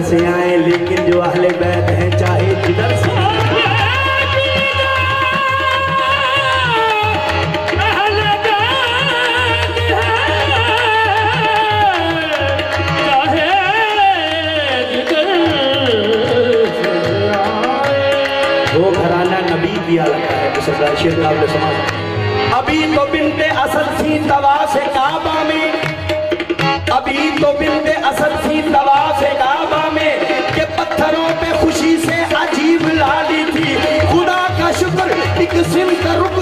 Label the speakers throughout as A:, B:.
A: سے آئے، لیکن جو اہل بیت ہیں چاہے سے وہ ابھی تو بنت اصل سی دوا سے کعبہ میں۔ ابھی تو بنت اصل تھی دوا سے کعبہ sin interrumpir.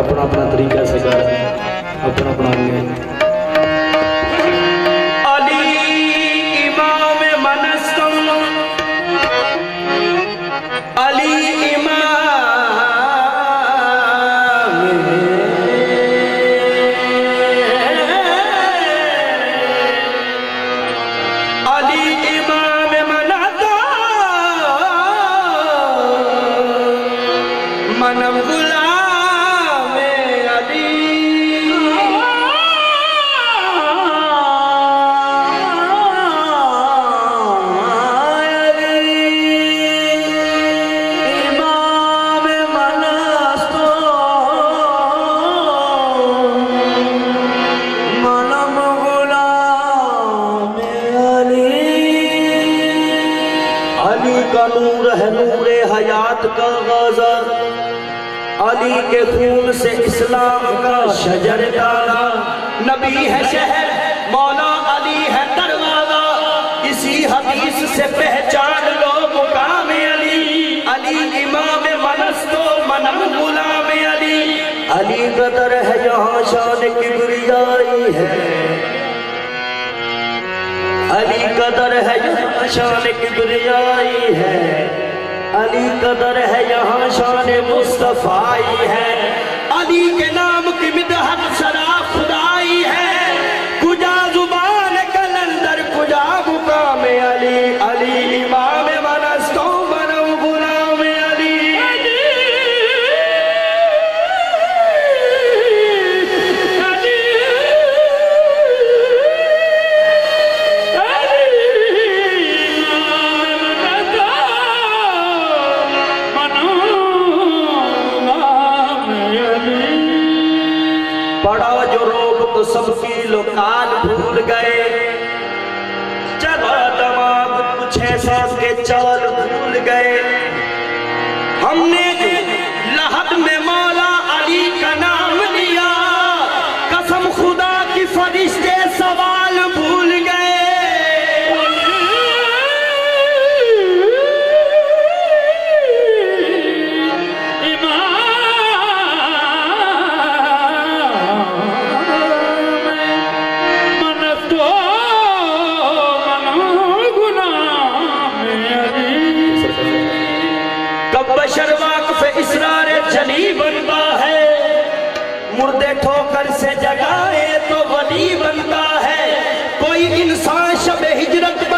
A: اپنا اپنا طریقہ سے کر اپنا اپنا جہاد کا غازہ، علی کے خون سے اسلام کا شجر ڈالا نبی ہے شہر، مولا علی ہے دروازہ۔ اسی حدیث سے پہچان لو مقام علی۔ علی امام منست و منم غلام علی۔ علی قدر ہے یہاں شان کبریائی ہے۔ علی قدر ہے یہاں شان کبریائی ہے۔ علی قدر ہے یہاں شان مصطفیٰ ہے۔ علی کے نام کی مدد انسان شب ہجرت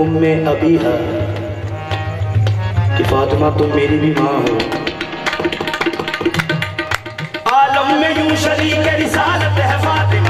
A: ام ابی ہے کہ فاطمہ تم میری بھی ماں ہو۔ عالم میں یوں شریک رسالت ہے فاطمہ۔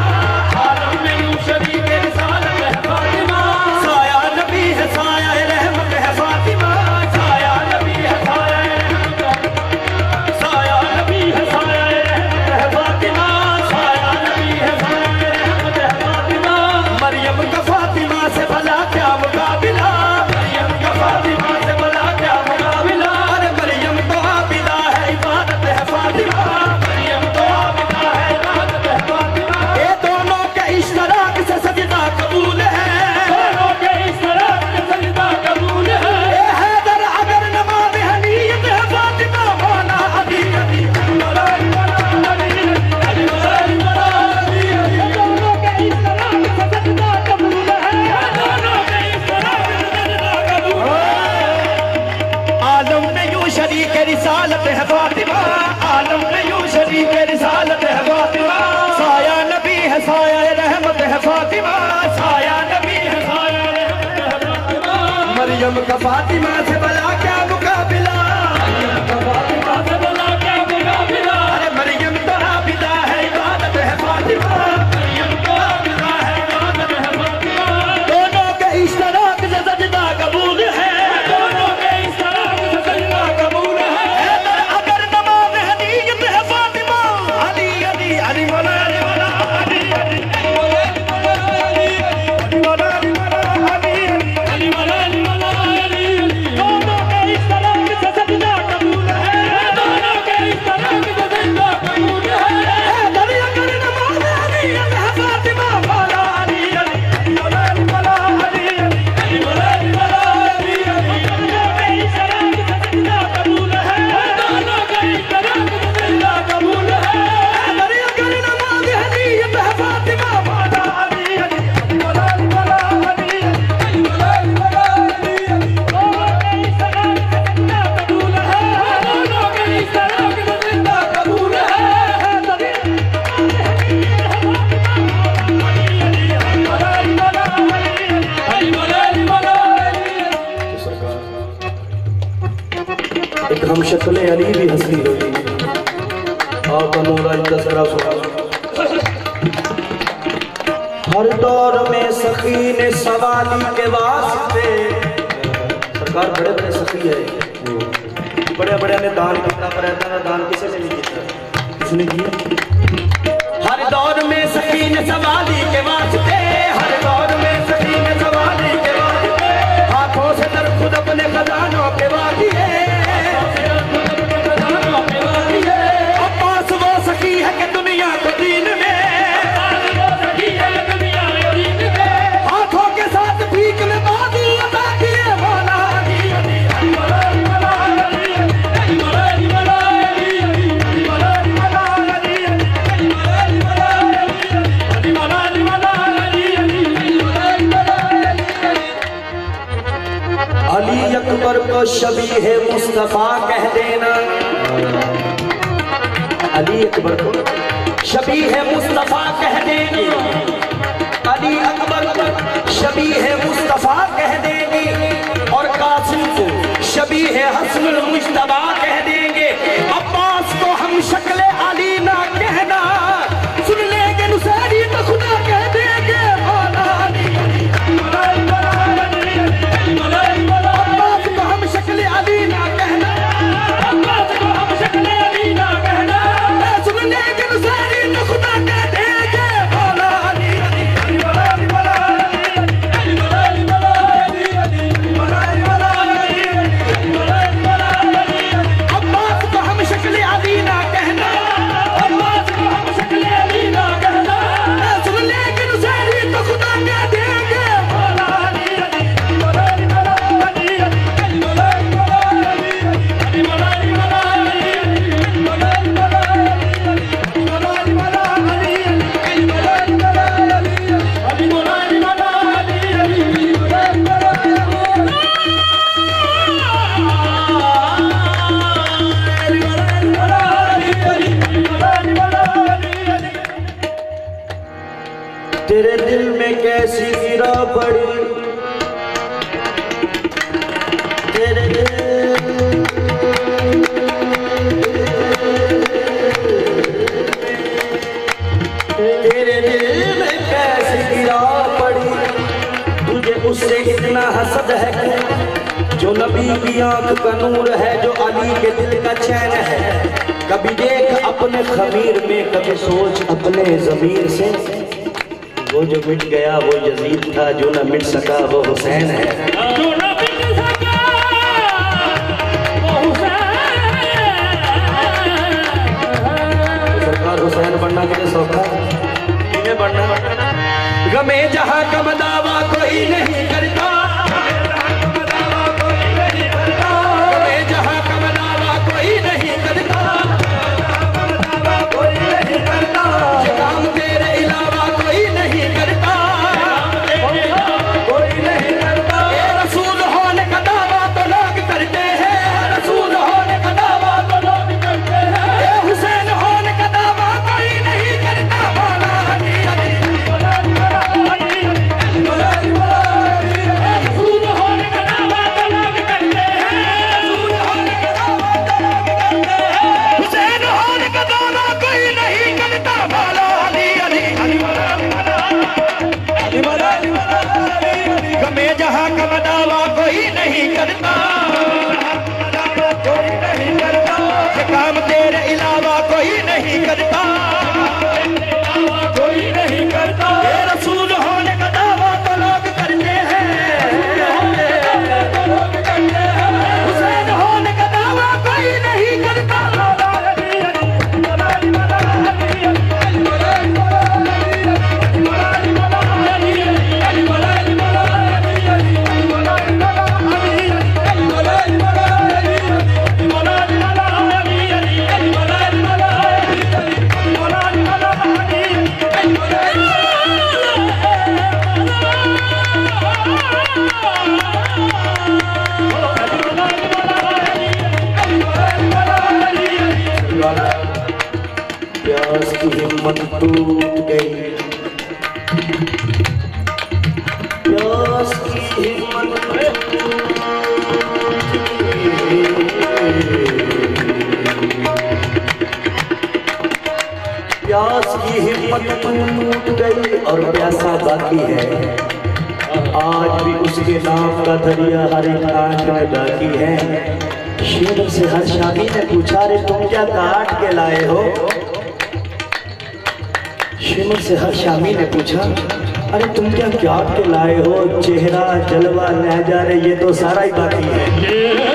A: شریک رسالت ہے فاطمہ، عالم میں یوں شریک رسالت ہے فاطمہ۔ سایہ نبی ہے، سایہ رحمت ہے فاطمہ۔ سایہ نبی ہے، سایہ رحمت ہے فاطمہ۔ مریم کا فاطمہ سے بلا کیا مقابلہ؟ مریم کا فاطمہ سے بلا کی آنکھ کا نور ہے جو علی کے دل کا چین ہے۔ کبھی دیکھ اپنے خمیر میں، کبھی سوچ اپنے ضمیر سے۔ وہ جو مٹ گیا، وہ یزید تھا جو نہ مٹ سکا، وہ حسین ہے۔ ٹوٹ گئی پیاس کی ہمت میں پیاس کی ہمت ٹوٹ گئی اور پیاسا باقی ہے آج بھی اس کے نام کا دریا ہر ایک میں باقی ہے شیر سے ہر شادی نے پوچھا رے تم کیا کاٹ کے لائے ہو دشمن سے ہر شامی نے پوچھا، ارے تم کیا کیا لائے ہو؟ چہرہ، جلوہ نہ جا رہے یہ تو سارا ہی باقی ہے۔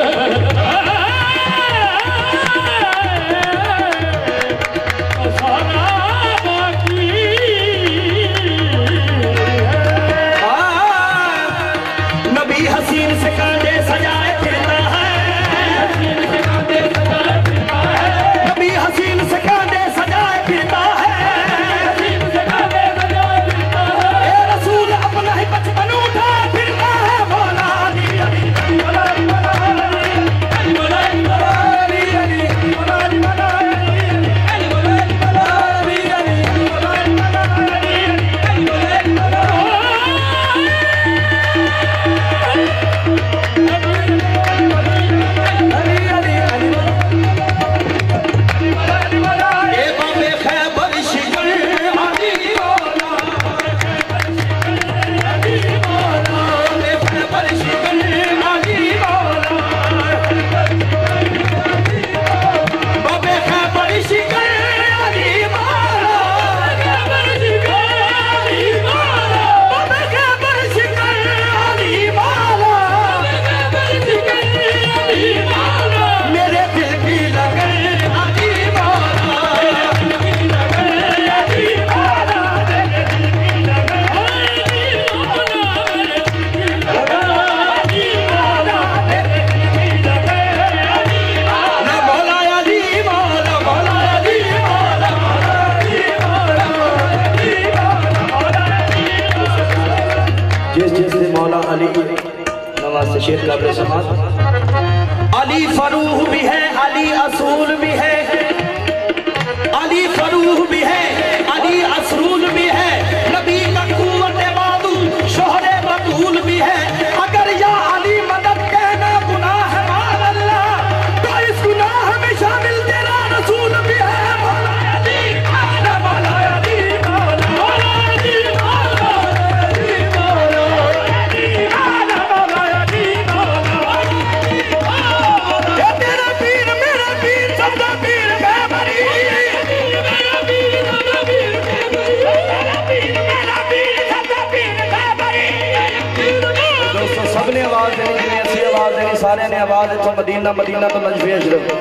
A: مدینہ تو نجفی اشرف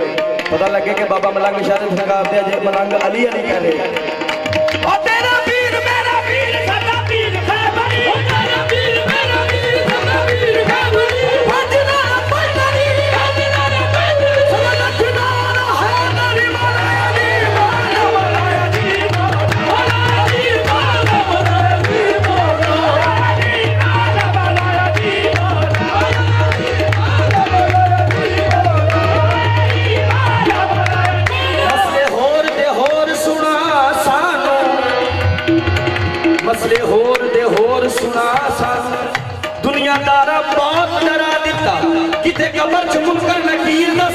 A: پتہ لگے کہ بابا ملنگ شاہ سرکار دے جے ملنگ علی علی کہہ رہے دنیا دارا باپ کرا دیتا۔ کتے قبر چ منکر نکیر نہ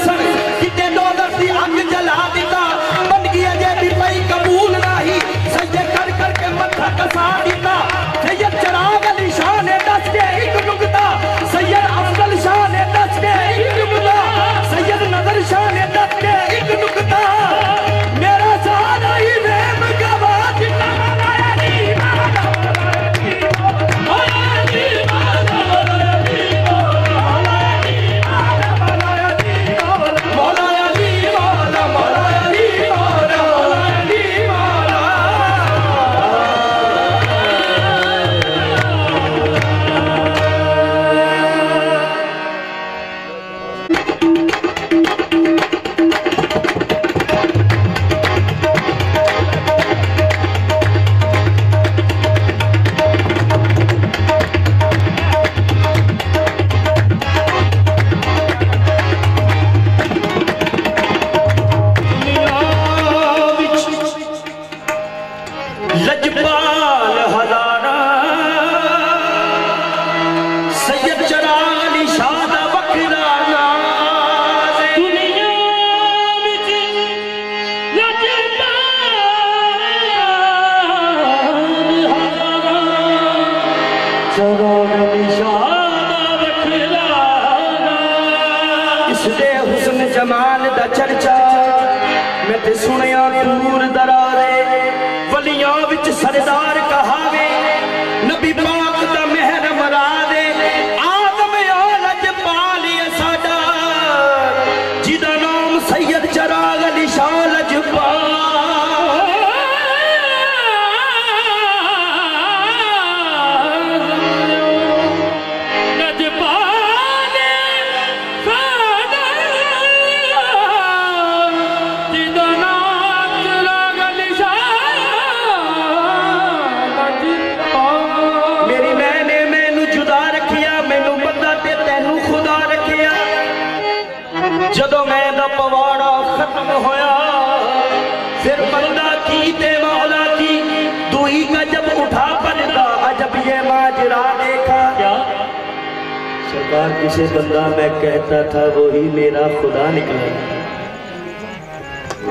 A: سرکار جسے بندہ میں کہتا تھا، وہی میرا خدا نکلا۔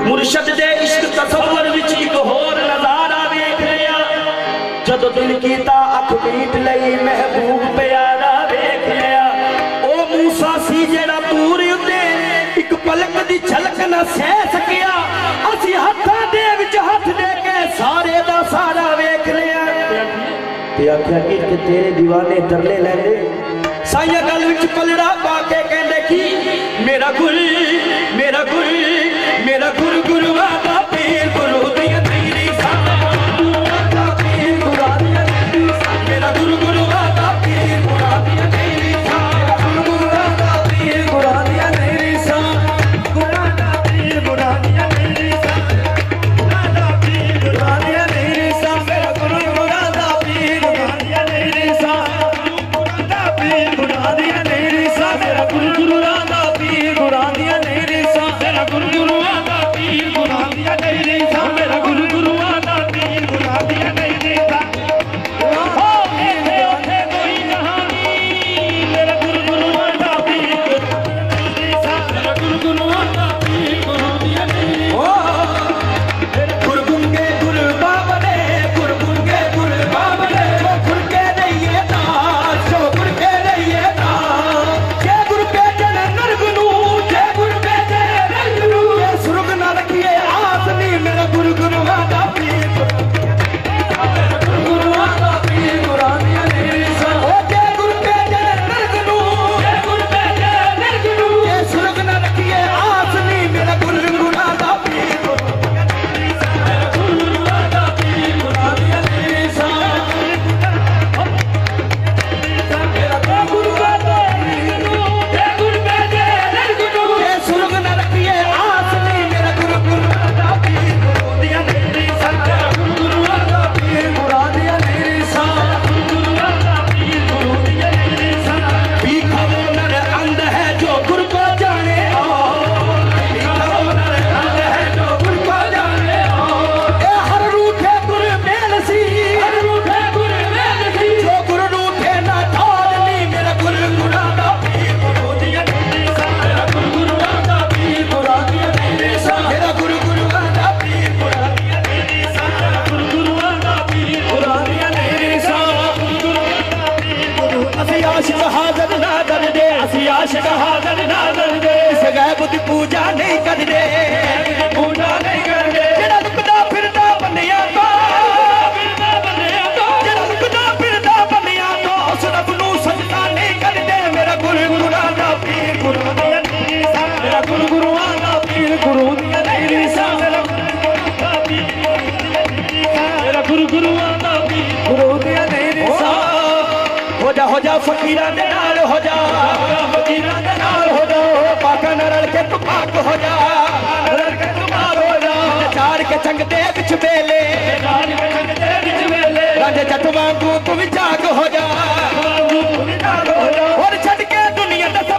A: مرشد دے عشق تصور وچ ایک ہور نظارہ بیٹھ لیا جد دل کی تا اکھ بیٹھ لئی محبوب پیارا بیٹھ لیا۔ او موسیٰ سی جیڑا دور تے ایک پلک دی چھلک نہ سہ سکیا۔ اسی ہتھاں دے وچ ہتھ دے کے سارے دا سارا بیٹھ لیا۔ تیا کیا کہ تیرے دیوانے ترلے لیندے؟ ਸਾਈਆਂ ਗੱਲ ਵਿੱਚ ਪਲੜਾ ਪਾ ਕੇ ਕਹਿੰਦੇ ਕੀ ਮੇਰਾ ਗੁਲ ਮੇਰਾ ਗੁਲ ਪੂਜਾ ਨਹੀਂ ਕਰਦੇ,
B: ਪੂਜਾ ਨਹੀਂ ਕਰਦੇ।
A: ਜਿਹੜਾ ਲੁਕਦਾ ਫਿਰਦਾ ਬੰਨਿਆ ਤੋਂ, ਜਿਹੜਾ ਲੁਕਦਾ ਫਿਰਦਾ ਬੰਨਿਆ ਤੋਂ, ਉਸ ਰੱਬ ਨੂੰ ਸਜਦਾ ਨਹੀਂ ਕਰਦੇ। ਮੇਰਾ ਗੁਰੂ ਦਾ ਪੀਰ ਗੁਰੂ ਦੀਆਂ ਨੀਸਾਂ
B: ਗੁਰੂ ਦਾ ਪੀਰ ਗੁਰੂ ਦੀਆਂ ਨੀਸਾਂ ਗੁਰੂ ਦਾ ਪੀਰ ਗੁਰੂ ਦੀਆਂ ਨੀਸਾਂ
A: ਹੋ ਜਾ ਹੋ ਜਾ, ਫਕੀਰਾਂ ਦੇ چپ
B: ہو جا چار کے چنگ دے بچ بیلے
A: رانجے جٹ وانگو تو بھی جاگ ہو جا۔ اور چھڑ کے دنیا دسا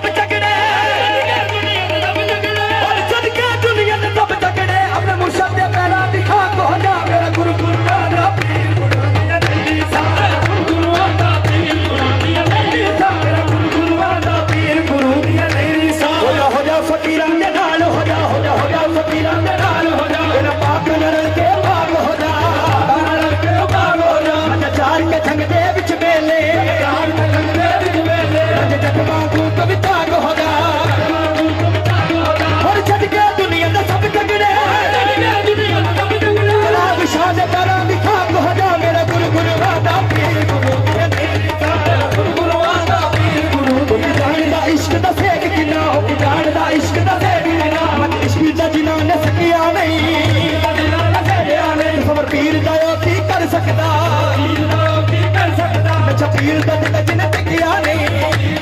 A: ਫਕੀਰ ਦਾ ਤਜਨ ਟਿਕਿਆ ਨਹੀਂ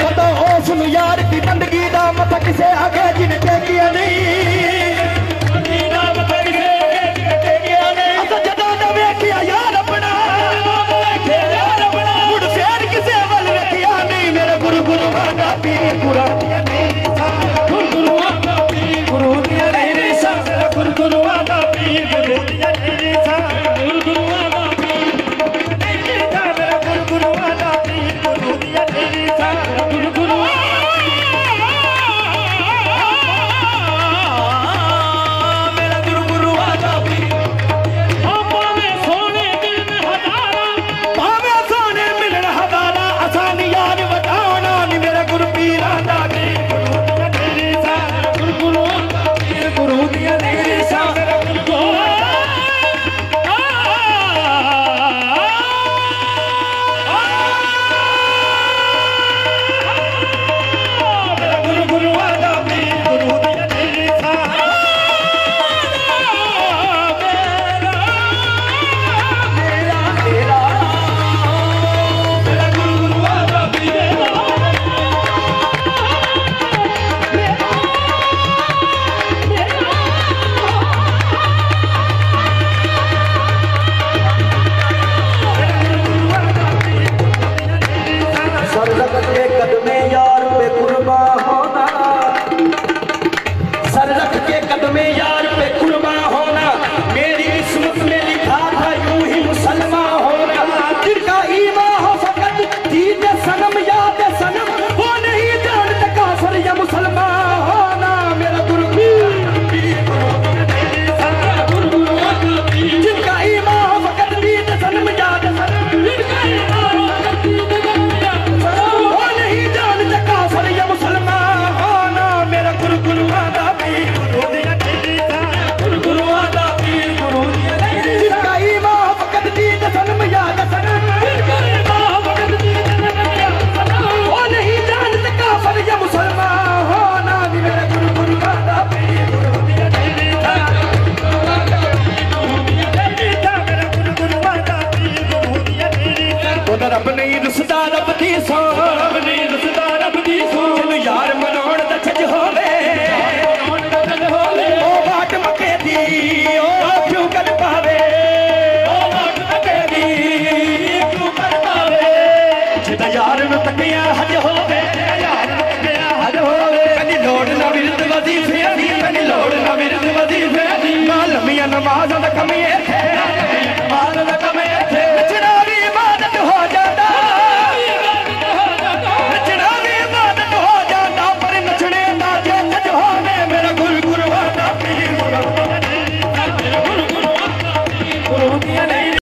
A: ਪਤਾ ਉਸ ਨੂੰ ਯਾਰ ਦੀ ਬੰਦਗੀ ਦਾ ਮਤ ਕਿਸੇ ਅੱਗੇ ਜਿਨ ਟੇਕਿਆ ਨਹੀਂ